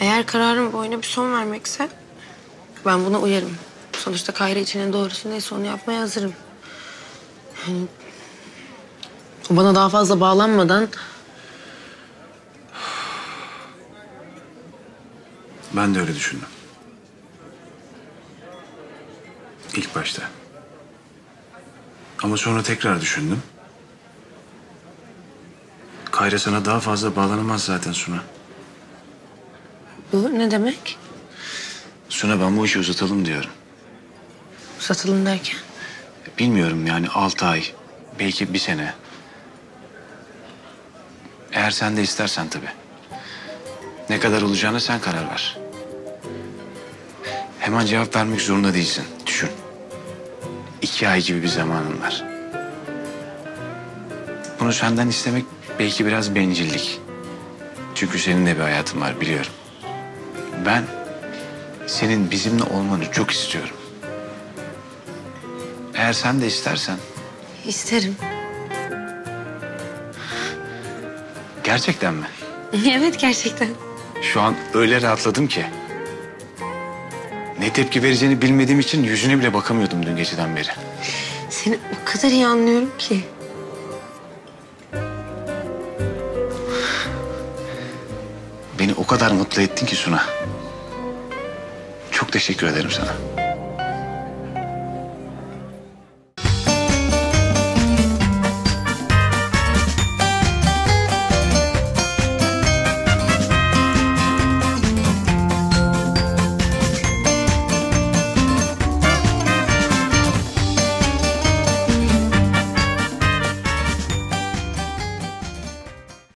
Eğer kararım bu oyuna bir son vermekse ben buna uyarım. Sonuçta Kayra için en doğrusu neyse onu yapmaya hazırım. Yani o bana daha fazla bağlanmadan Ben de öyle düşündüm. İlk başta. Ama sonra tekrar düşündüm. Kayra sana daha fazla bağlanamaz zaten Suna. Bu ne demek? Suna ben bu işi uzatalım diyorum. Satılım derken. Bilmiyorum yani altı ay, belki bir sene. Eğer sen de istersen tabii. Ne kadar olacağına sen karar ver. Hemen cevap vermek zorunda değilsin. Düşün. İki ay gibi bir zamanın var. Bunu senden istemek belki biraz bencillik. Çünkü senin de bir hayatın var biliyorum. Ben senin bizimle olmanı çok istiyorum. Eğer sen de istersen İsterim. gerçekten mi? evet gerçekten. Şu an öyle rahatladım ki. Ne tepki vereceğini bilmediğim için yüzüne bile bakamıyordum dün geceden beri. Seni o kadar iyi anlıyorum ki. Beni o kadar mutlu ettin ki Suna. Çok teşekkür ederim sana.